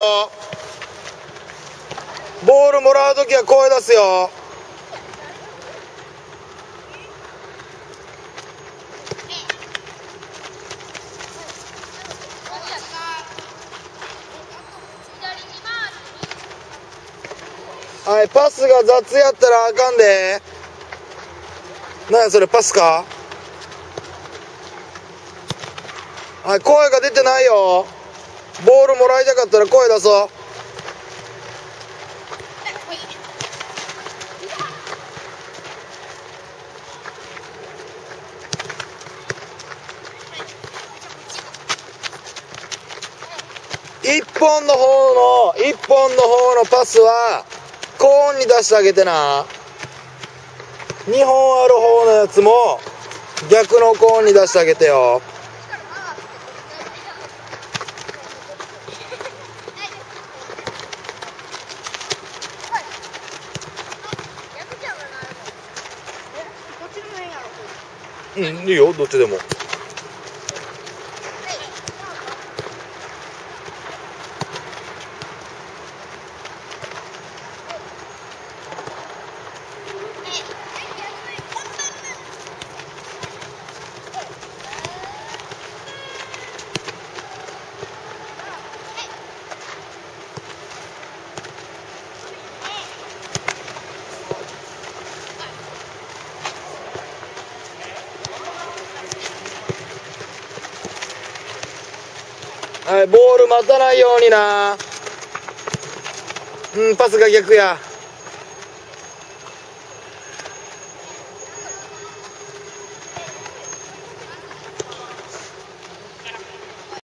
ボールもらう時は声出すよ。はいパスが雑やったらあかんで。何やそれパスか？はい声が出てないよ。ボールもらいたかったら声出そう。一本の方の一本の方のパスはコーンに出してあげてな。2本ある方のやつも逆のコーンに出してあげてよ。うんいいよどっちでも。はいボール待たないようにな。うんパスが逆や。